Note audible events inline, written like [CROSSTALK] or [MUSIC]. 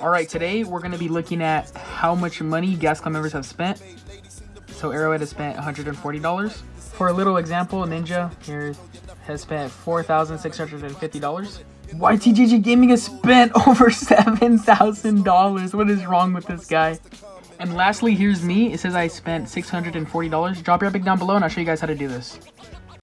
Alright, today we're going to be looking at how much money Gas Clan members have spent. So Arrowhead has spent $140. For a little example, Ninja here has spent $4,650. YTGG Gaming has spent [LAUGHS] over $7,000. What is wrong with this guy? And lastly, here's me. It says I spent $640. Drop your epic down below and I'll show you guys how to do this.